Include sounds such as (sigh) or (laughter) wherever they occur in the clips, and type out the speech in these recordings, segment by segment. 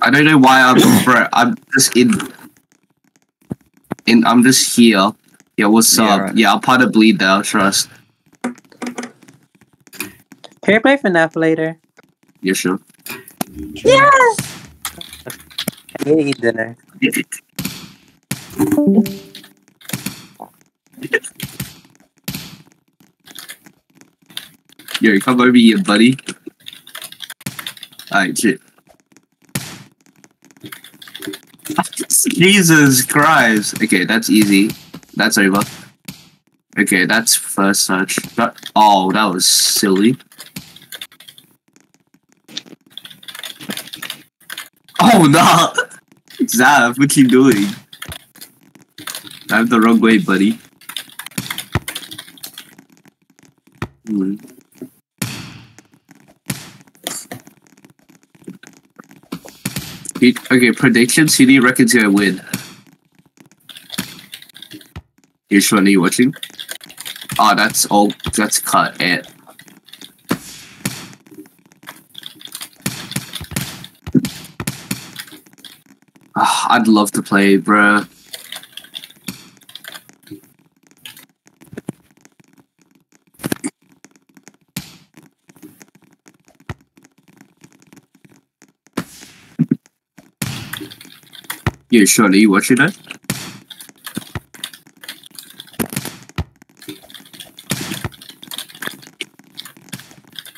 I don't know why I'm (coughs) bro. I'm just in. In I'm just here. Yeah, what's Yeah, up? right. Yeah, I'll probably bleed now. Trust. Can you play FNAF later? You sure? Yes! I need to eat dinner. Yo, come over here, buddy. Alright, shit. Jesus Christ. Okay, that's easy. That's over. Okay, that's first search. That, oh, that was silly. Oh no! (laughs) Zav, what you doing? I'm the wrong way, buddy. Hmm. Okay, do you reckon's gonna win? Sure are you watching? Oh, that's all. That's cut. It. Ah, I'd love to play, bruh. Sure are you watching it?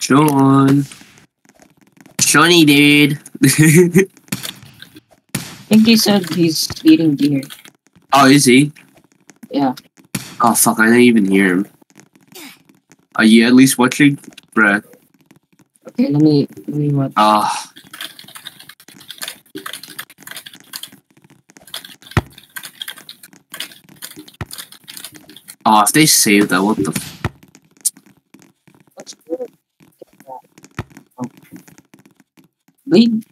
Sean. Shawnee, dude. (laughs) I think he said he's eating deer. oh, is he? Yeah. Oh, fuck, I didn't even hear him. Are you at least watching? Bruh. Okay, let me let me watch. Ah. Oh, Oh, if they save that, what the? Oh. Bleed.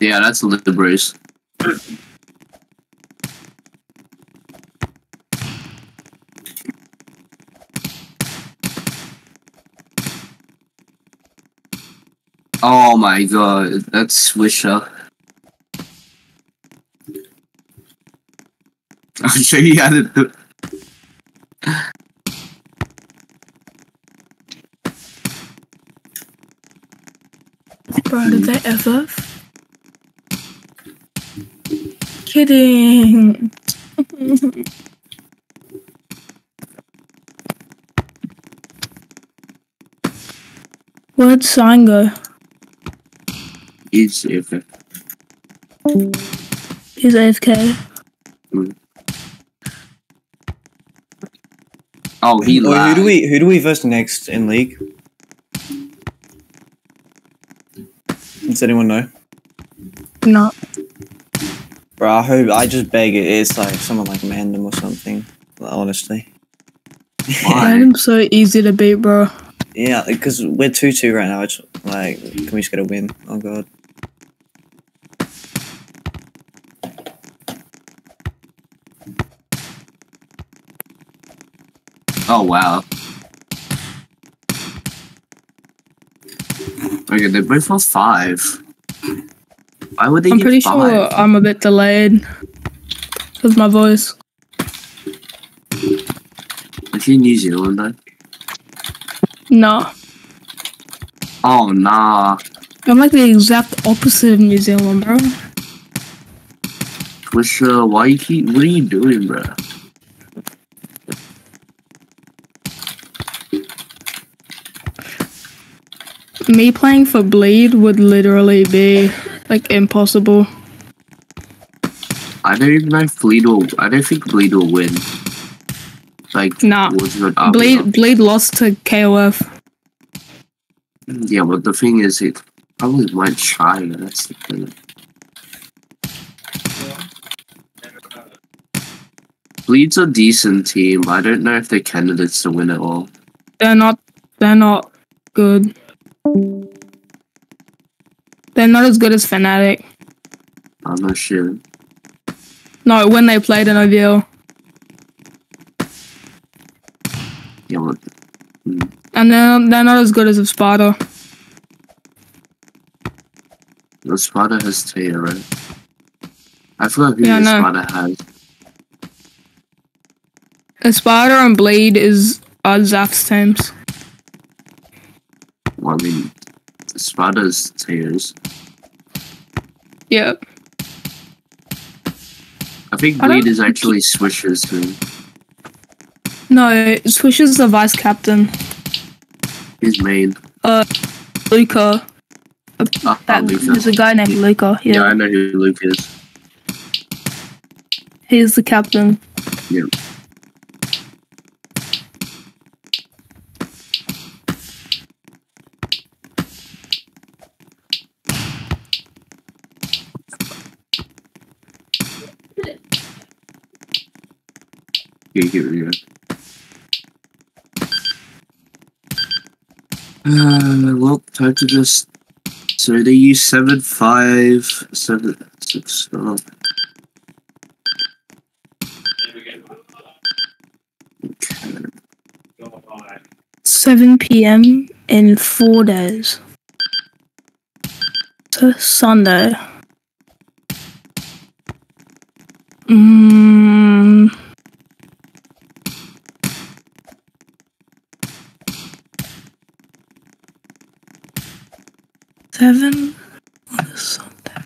yeah, that's Libres. Oh my god, that's Swisher. I'll show you how to do Bro, did they FF? Kidding. (laughs) Where'd sign go? He's if He's AFK. Oh, he Wait, who do we who do we verse next in league? Does anyone know? No. Bro, I hope I just beg it. It's like someone like Mandem or something. Honestly, Why? I'm so easy to beat, bro. yeah, because we're two two right now. It's like, can we just get a win? Oh god. Oh wow. Okay, they're both on five. Why would they I'm pretty five? sure I'm a bit delayed. With my voice. Is he New Zealand though? No. Oh nah. I'm like the exact opposite of New Zealand, bro. Twisha, why you keep what are you doing, bro? Me playing for Bleed would literally be like impossible. I don't even know if Bleed will I don't think Bleed will win. Like Nah. what's good up Bleed Bleed lost to KOF. Yeah, but the thing is it probably might try, that's the thing. Bleed's a decent team, I don't know if they're candidates to win at all. They're not they're not good. They're not as good as Fnatic. I'm not sure. No, when they played in OVL. Yeah, what? And they're, they're not as good as a Sparta. The Sparta has Taya, right? I forgot who Yeah, the no. Sparta has. A Sparta and Bleed is are Zaf's teams. I mean, Sparta's Taya's. Yep. I think I is actually Swisher's team. No, Swisher's is the vice captain. His main. Uh, Luca. Uh, ah, ah, That, Luca. there's a guy named Luca. Yeah. Yeah. I know who Luke is. He's the captain. Yeah. Okay, here we go. Uh, well, time to just. So they use seven five seven six. Oh. Okay. 7 p.m. in four days. So Sunday. Mm, seven on a Sunday.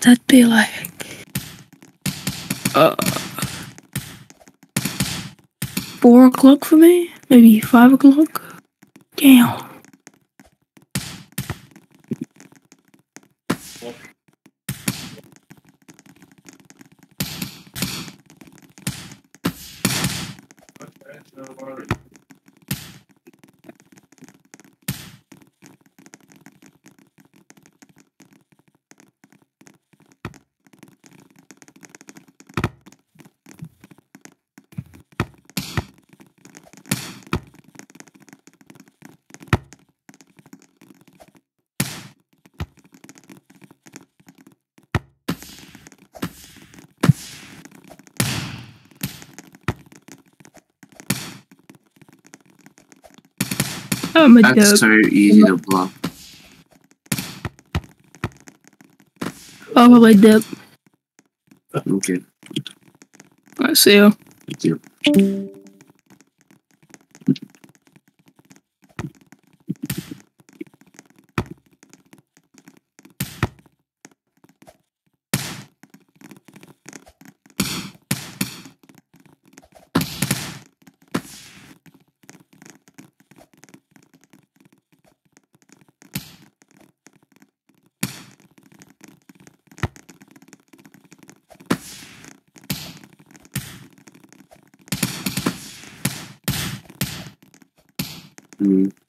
That'd be like uh four o'clock for me, maybe five o'clock. Damn. I'm a That's dope. so easy to block. Oh, my dip. Okay, I see you. thank you. Mm.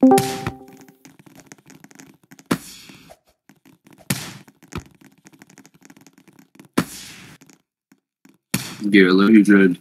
Gear 1100.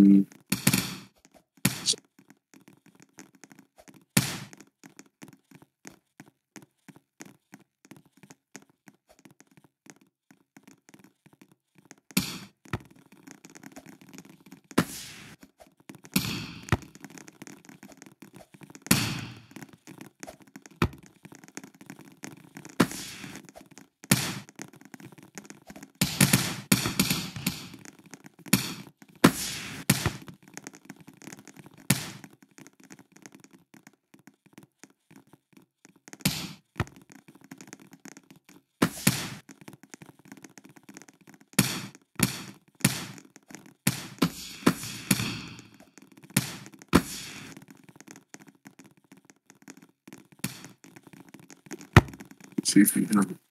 Mm. See if you